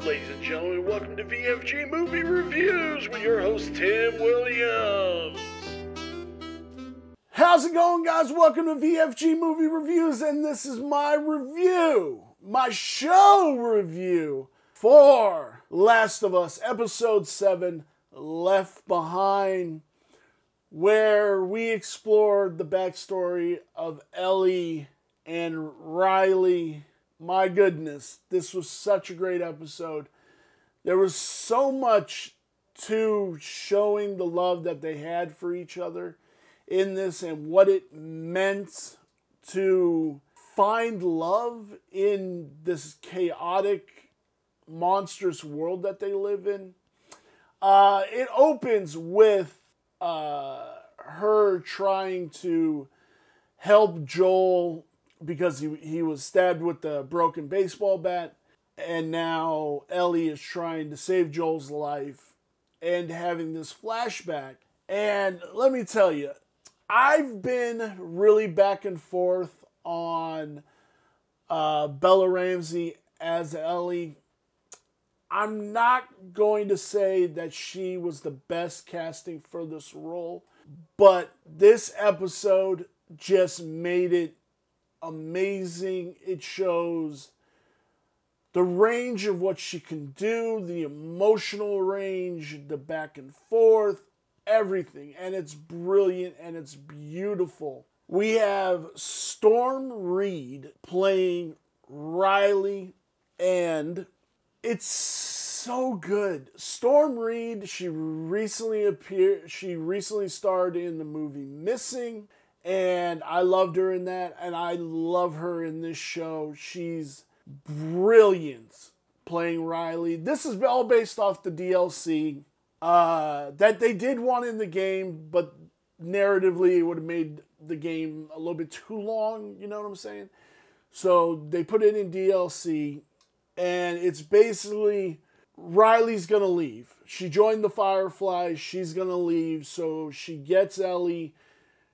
Ladies and gentlemen, welcome to VFG Movie Reviews with your host Tim Williams. How's it going, guys? Welcome to VFG Movie Reviews, and this is my review, my show review for Last of Us, Episode 7 Left Behind, where we explored the backstory of Ellie and Riley. My goodness, this was such a great episode. There was so much to showing the love that they had for each other in this and what it meant to find love in this chaotic, monstrous world that they live in. Uh, it opens with uh, her trying to help Joel because he, he was stabbed with the broken baseball bat. And now Ellie is trying to save Joel's life and having this flashback. And let me tell you, I've been really back and forth on uh, Bella Ramsey as Ellie. I'm not going to say that she was the best casting for this role, but this episode just made it amazing. It shows the range of what she can do, the emotional range, the back and forth, everything. And it's brilliant and it's beautiful. We have Storm Reid playing Riley, and it's so good. Storm Reid, she recently appeared, she recently starred in the movie Missing and I loved her in that, and I love her in this show. She's brilliant playing Riley. This is all based off the DLC uh, that they did want in the game, but narratively it would have made the game a little bit too long. You know what I'm saying? So they put it in DLC, and it's basically Riley's gonna leave. She joined the Fireflies. She's gonna leave, so she gets Ellie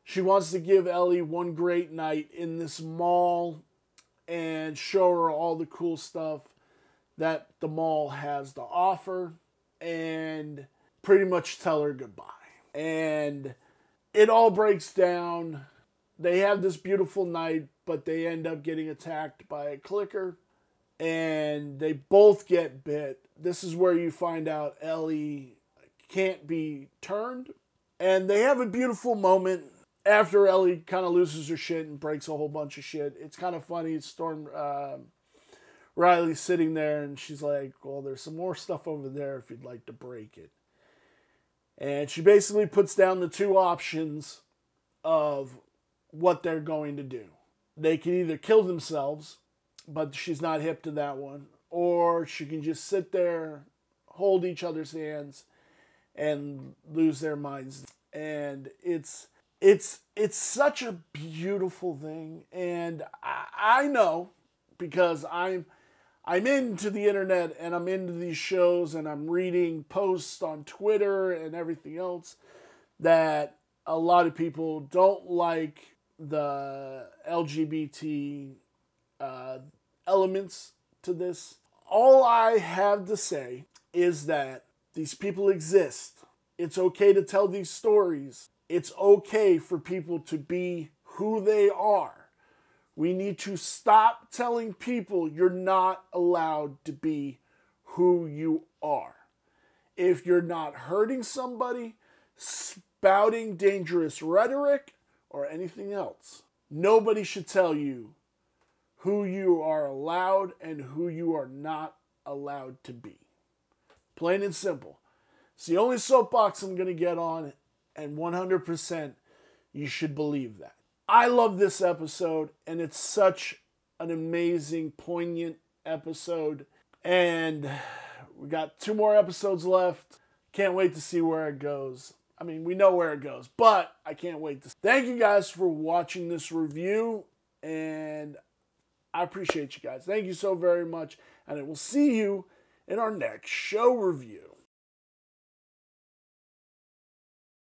she wants to give Ellie one great night in this mall and show her all the cool stuff that the mall has to offer and pretty much tell her goodbye. And it all breaks down. They have this beautiful night, but they end up getting attacked by a clicker and they both get bit. This is where you find out Ellie can't be turned. And they have a beautiful moment after Ellie kind of loses her shit and breaks a whole bunch of shit, it's kind of funny. Storm uh, Riley's sitting there and she's like, "Well, there's some more stuff over there if you'd like to break it." And she basically puts down the two options of what they're going to do. They can either kill themselves, but she's not hip to that one, or she can just sit there, hold each other's hands, and lose their minds. And it's it's it's such a beautiful thing. And I, I know because i'm i'm into the internet and i'm into these shows and i'm reading posts on twitter and everything else that a lot of people don't like the lgbt uh, elements to this. All i have to say is that these people exist. It's okay to tell these stories it's okay for people to be who they are. We need to stop telling people you're not allowed to be who you are. If you're not hurting somebody, spouting dangerous rhetoric, or anything else, nobody should tell you who you are allowed and who you are not allowed to be. Plain and simple. It's the only soapbox I'm going to get on, and 100% you should believe that. I love this episode, and it's such an amazing, poignant episode. And we got two more episodes left. Can't wait to see where it goes. I mean, we know where it goes, but I can't wait to. Thank you guys for watching this review, and I appreciate you guys. Thank you so very much, and I will see you in our next show review.